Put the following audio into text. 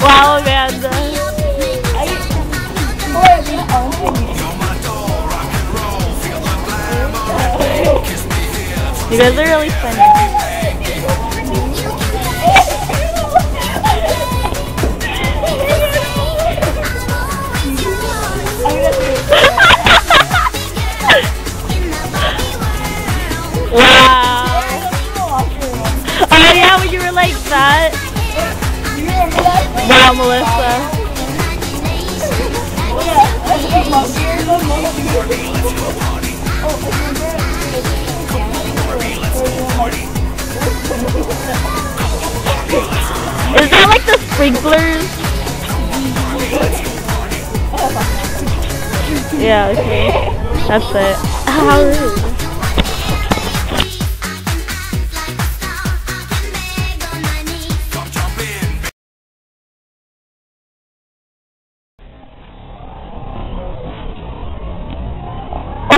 wow, Amanda. You guys are really funny. Wow. Oh yeah, when you were like that. Wow, Melissa. Is that like the sprinklers? Yeah, okay. That's it. How